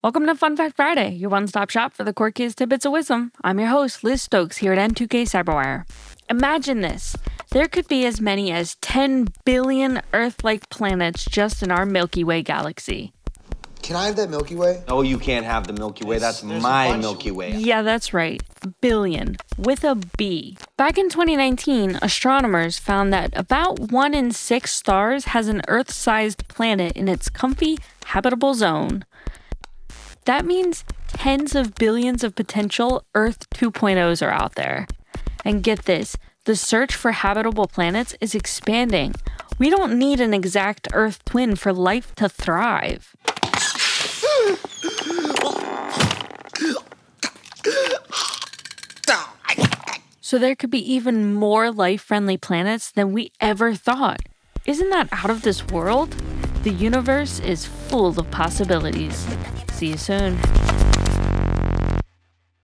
Welcome to Fun Fact Friday, your one stop shop for the quirkiest tidbits of wisdom. I'm your host, Liz Stokes, here at N2K Cyberwire. Imagine this there could be as many as 10 billion Earth like planets just in our Milky Way galaxy. Can I have that Milky Way? No, you can't have the Milky Way. That's There's my Milky Way. Yeah, that's right. Billion with a B. Back in 2019, astronomers found that about one in six stars has an Earth sized planet in its comfy, habitable zone. That means tens of billions of potential Earth 2.0s are out there. And get this the search for habitable planets is expanding. We don't need an exact Earth twin for life to thrive. So there could be even more life friendly planets than we ever thought. Isn't that out of this world? The universe is full of possibilities. See you soon.